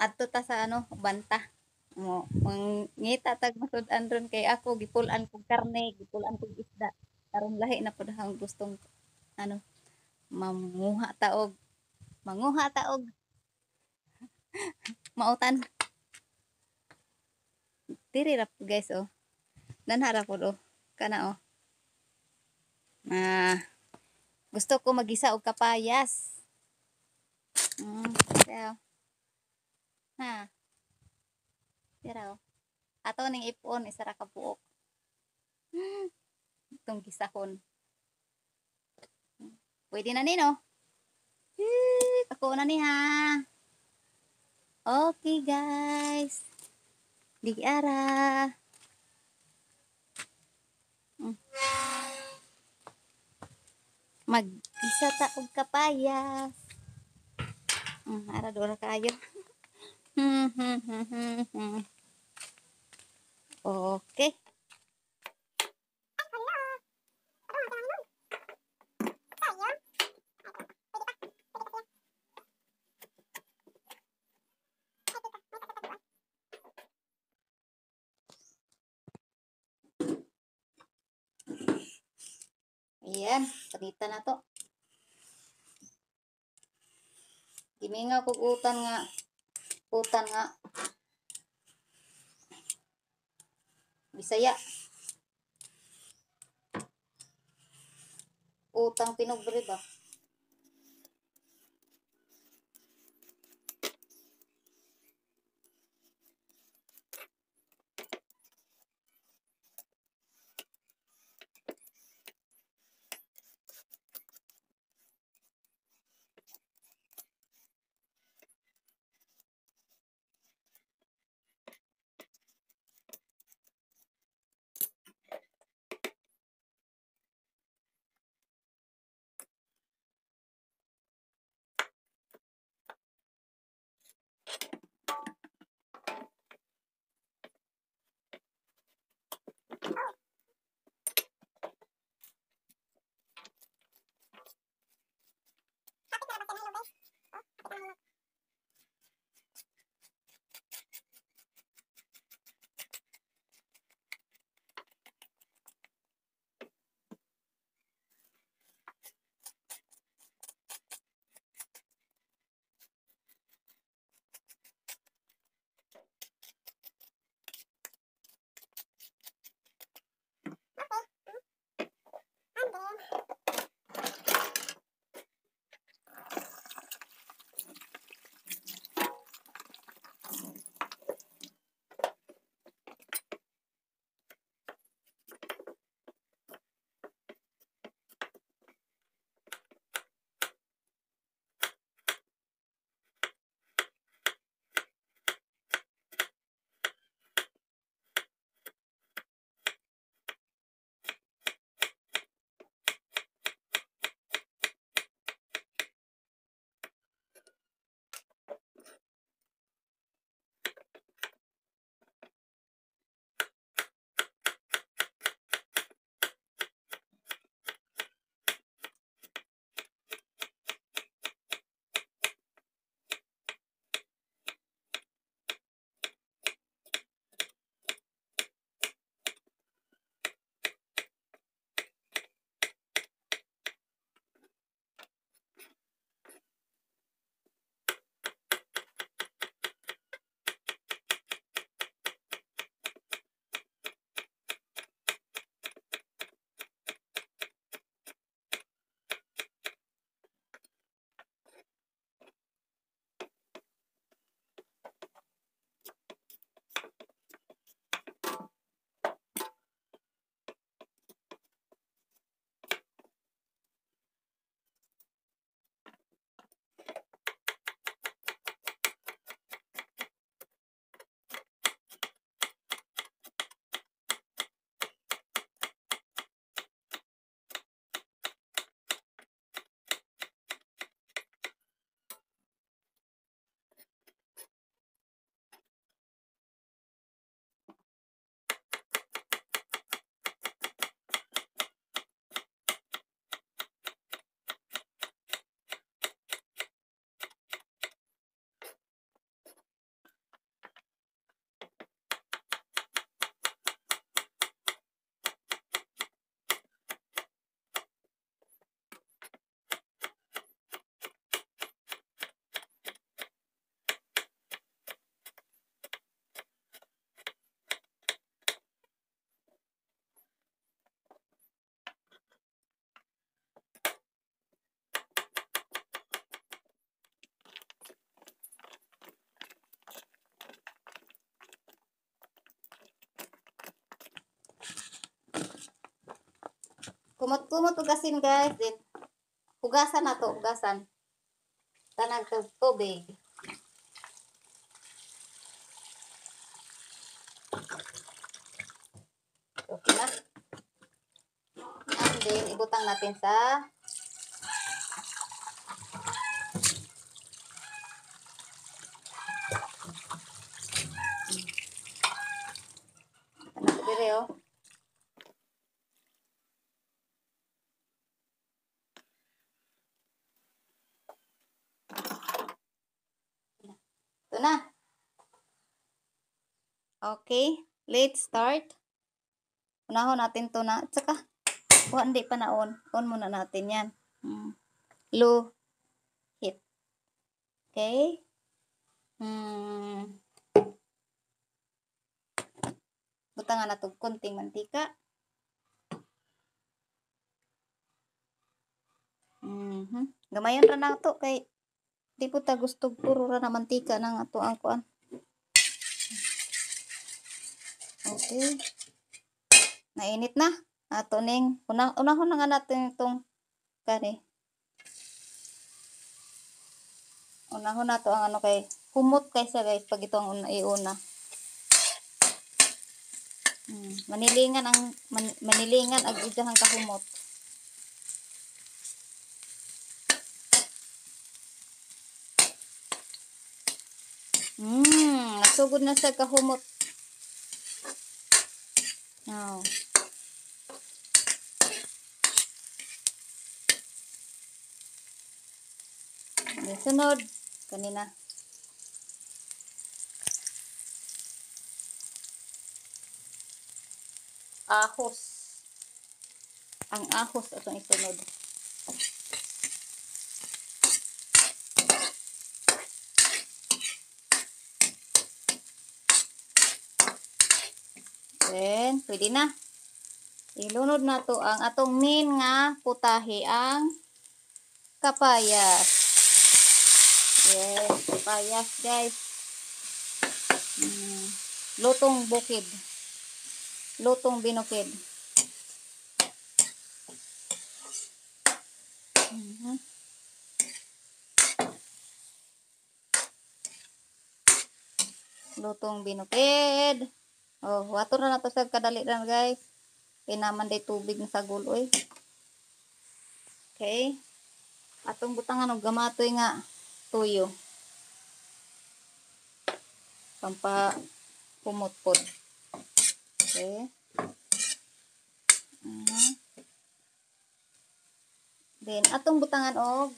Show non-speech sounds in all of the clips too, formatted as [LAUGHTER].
Adto ta sa ano, banta. Mo, mangita tag masudan kay ako gipulan kog karne, gipulan kog isda. Karon lahi na pud ang gustong ano, mamuha taog manguha taog [LAUGHS] mautan. Diri ra guys oh. Nanhara po oh. Kana oh. Ah, gusto ko magisa og kapayas. Mm, kaya, ha. Pero, ato ning ipon, isa ra ka buok. Hmm, itong gisahon. Pwede na nino. Ako na ni ha. Okay guys. Di ara. Mm. Mag-isa ta og kapayas. Mm, ara dora kayo. Hmm, hmm, hmm, hmm, hmm. Okay. Ayan, panita na to. Giminga kog utan nga utan nga Bisaya. Utang pinubre ba? Kumot-kumot ugasin guys. Then, hugasan na to, hugasan. Tanag to tubig. Okay na. And then, ibutang natin sa Ano ko dire oh. Ito na. Okay, let's start. Unahon natin to na. Tsaka, oh, hindi pa na on. On muna natin yan. Hmm. Low heat. Okay. Hmm. Butangan na to konting mantika. Mhm. Gamayan ra na to kay di po ta gusto puro ra na mantika nang ato ang kuan. Okay. Nainit na. Ato ning una unahon na nga natin itong kani. Unahon na to ang ano kay humot kaysa guys pag ito ang una iuna. Hmm. Manilingan ang man, manilingan ag idahang kahumot. Hmm, nasugod na sa kahumot. Now. Okay, sunod. Kanina. Ahos. Ang ahos atong isunod. Then, pwede na. Ilunod na to ang atong main nga putahe ang kapayas. Yes, kapayas guys. Mm, lutong bukid. Lutong binukid. Mhm. Lutong binukid. Oh, water na na to sa kadali lang guys. Pinaman day tubig na sa guloy. Okay. Atong butangan og gamatoy nga tuyo. Pampa pumutpod. Okay. Mhm. Then atong butangan og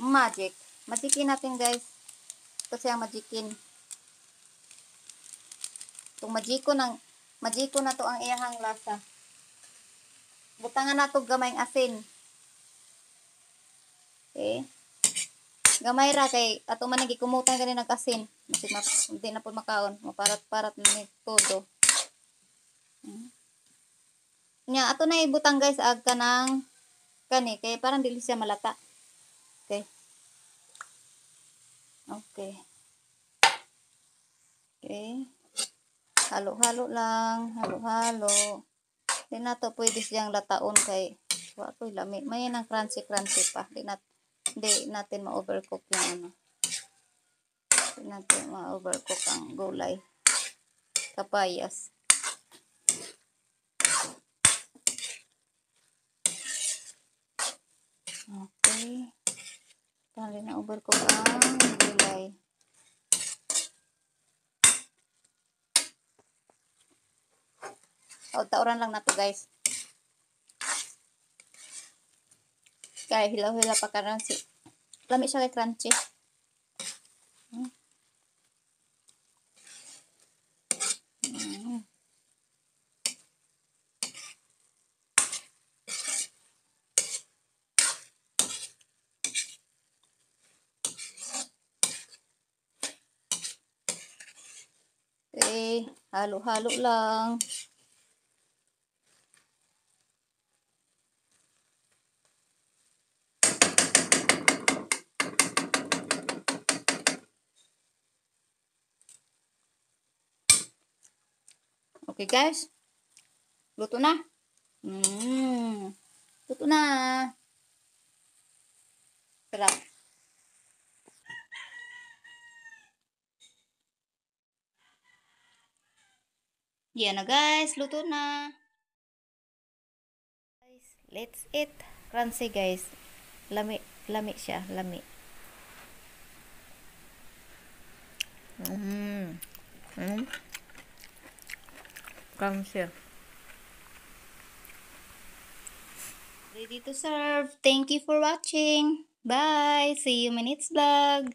magic. Magikin natin guys. Ito siya magikin. Itong magiko ng magiko na to ang iyahang lasa. Butangan na to gamay ang asin. Okay. Gamay ra kay ato man nagi kumutan gani ng asin. Kasi ma, hindi na po makaon. Maparat-parat na ni todo. Hmm. Nya ato na ibutang guys ag kanang kani kay parang dili siya malata. Okay. Okay. Okay. Halo-halo lang. Halo-halo. Di na to pwede siyang lataon kay wa ko lami. May nang crunchy-crunchy pa. Di nat di natin ma-overcook yung ano. Di natin ma-overcook ang gulay. Kapayas. Okay. Tali na overcook ang gulay. Taud-tauran lang na to guys. Kaya hilaw-hilaw pa karon si Lami siya kay crunchy. Hmm. Okay, halo-halo lang. Okay guys. Luto na. Mmm. Luto na. Sarap. Yan na guys. Luto na. Guys, let's eat. Crunchy guys. Lami. Lami siya. Lami. Mmm. Mmm. Crunchy. Ready to serve. Thank you for watching. Bye. See you in my next vlog.